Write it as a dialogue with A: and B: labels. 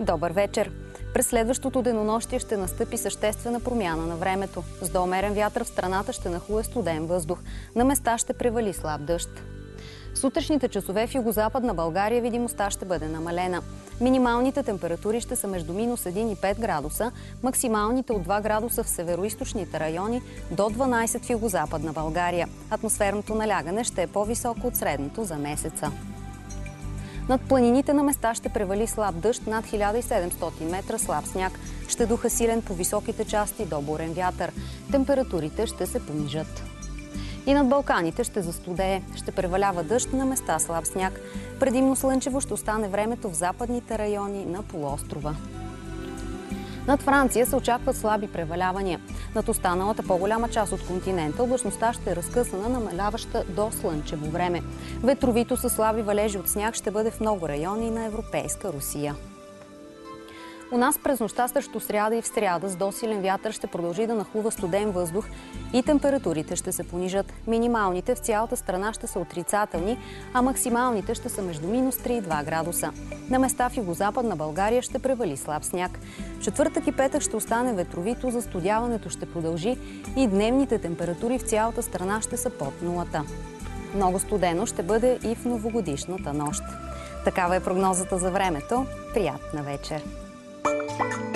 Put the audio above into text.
A: Добър вечер! През следващото денонощие ще настъпи съществена промяна на времето. С домерен вятър в страната ще нахлуе студен въздух. На места ще превали слаб дъжд. Сутрешните часове в югозападна България видимостта ще бъде намалена. Минималните температури ще са между минус 1 и 5 градуса, максималните от 2 градуса в североисточните райони до 12 в югозападна България. Атмосферното налягане ще е по-високо от средното за месеца. Над планините на места ще превали слаб дъжд над 1700 метра слаб сняг. Ще духа силен по високите части до бурен вятър. Температурите ще се понижат. И над Балканите ще застудее. Ще превалява дъжд на места слаб сняг. Предимно слънчево ще остане времето в западните райони на полуострова. Над Франция се очакват слаби превалявания. Над останалата по-голяма част от континента облачността ще е разкъсана, намаляваща до слънчево време. Ветровито с слаби валежи от сняг ще бъде в много райони на Европейска Русия. У нас през нощта срещу сряда и в сряда с досилен вятър ще продължи да нахлува студен въздух и температурите ще се понижат. Минималните в цялата страна ще са отрицателни, а максималните ще са между минус 3 и 2 градуса. На места в югозападна България ще превали слаб сняг. Четвъртък и петък ще остане ветровито, застудяването ще продължи и дневните температури в цялата страна ще са под нулата. Много студено ще бъде и в новогодишната нощ. Такава е прогнозата за времето. Приятна вечер! you